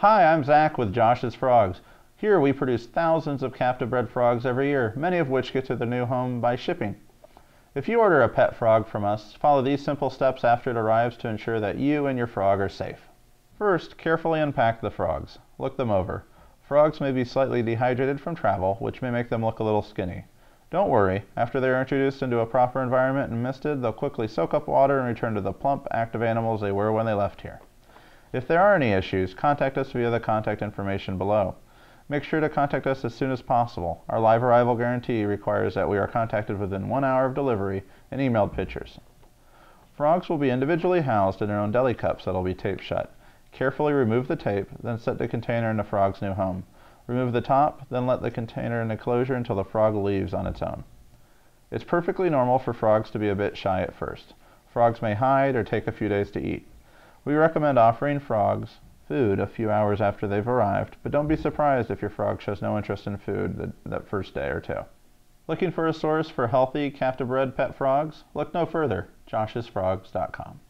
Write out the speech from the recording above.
Hi, I'm Zach with Josh's Frogs. Here we produce thousands of captive bred frogs every year, many of which get to their new home by shipping. If you order a pet frog from us, follow these simple steps after it arrives to ensure that you and your frog are safe. First, carefully unpack the frogs. Look them over. Frogs may be slightly dehydrated from travel, which may make them look a little skinny. Don't worry, after they are introduced into a proper environment and misted, they'll quickly soak up water and return to the plump, active animals they were when they left here. If there are any issues, contact us via the contact information below. Make sure to contact us as soon as possible. Our live arrival guarantee requires that we are contacted within one hour of delivery and emailed pictures. Frogs will be individually housed in their own deli cups that will be taped shut. Carefully remove the tape, then set the container in the frog's new home. Remove the top, then let the container in the closure until the frog leaves on its own. It's perfectly normal for frogs to be a bit shy at first. Frogs may hide or take a few days to eat. We recommend offering frogs food a few hours after they've arrived, but don't be surprised if your frog shows no interest in food that, that first day or two. Looking for a source for healthy captive bred pet frogs? Look no further, joshsfrogs.com.